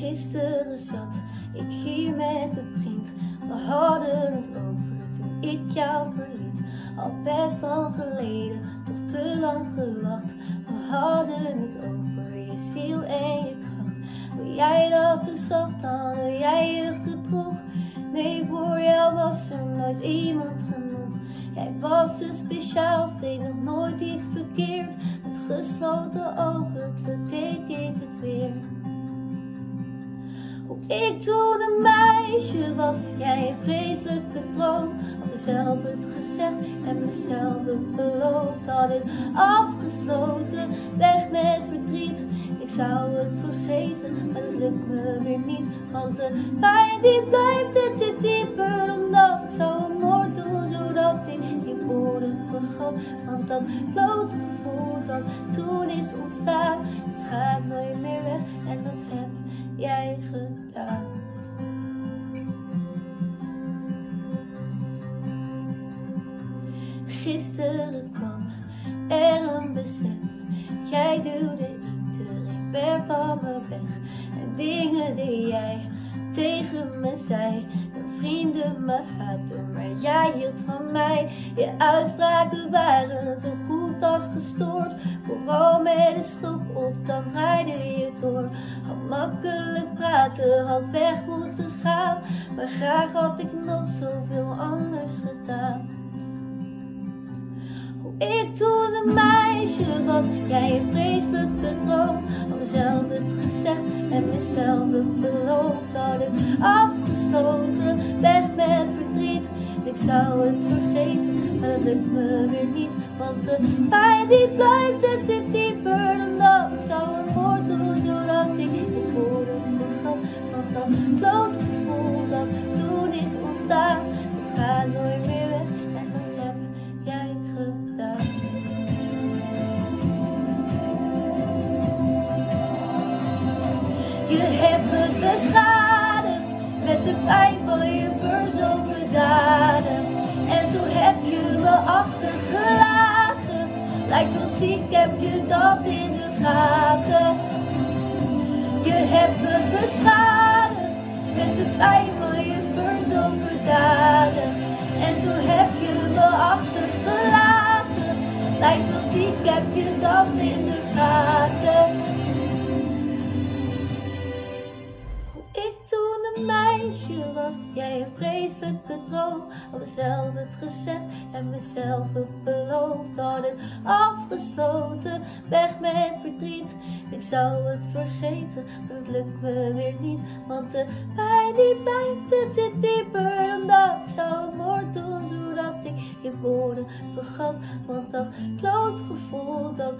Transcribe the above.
Gisteren zat ik hier met een vriend. We hadden het over toen ik jou verliet. Al best lang geleden, toch te lang gewacht. We hadden het over je ziel en je kracht. Hoe jij dat zo zacht aan, hoe jij je gedroeg. Nee, voor jou was er nooit iemand genoeg. Jij was zo speciaal, deed nog nooit iets verkeerd. Met gesloten ogen ik toen een meisje was, jij een vreselijke droom. Had mezelf het gezegd en mezelf beloofd. Had het afgesloten, weg met verdriet. Ik zou het vergeten, maar het lukt me weer niet. Want de pijn die blijft, het zit dieper dan dat. Ik zou een moord doen, zodat ik je woorden vergat. Want dat klote gevoel dat toen is ontstaan, het gaat nooit meer Gisteren kwam er een besef, jij duwde iedereen ver van me weg. En dingen die jij tegen me zei, dat vrienden me haatten, maar jij hield van mij. Je uitspraken waren zo goed als gestoord, vooral met een stop op, dan draaide je door. Had makkelijk praten, had weg moeten gaan, maar graag had ik nog zoveel meisje was, jij een vreselijke droom. Had mezelf het gezegd en mezelf het beloofd. Had het afgesloten, weg met verdriet. Ik zou het vergeten, maar dat lukt me weer niet. Want de pijn die blijft, het zit dieper dan dat. Ik zou een moord doen, zodat ik je woorden vergat. Want dat kloot Je hebt me beschadigd met de pijn van je verzopen daden. En zo heb je me achtergelaten. Lijkt wel ziek, heb je dat in de gaten. Je hebt me beschadigd met de pijn van je verzopen daden. En zo heb je me achtergelaten. Lijkt wel ziek, heb je dat in de gaten. Meisje jij een vreselijke droom. Had mezelf het gezegd en mezelf het beloofd. Had het afgesloten, weg met verdriet. Ik zou het vergeten, het lukt me weer niet. Want de pijn die blijft, het zit dieper dan dat. Ik zou een moord doen, zodat ik je woorden vergat. Want dat kloot gevoel dat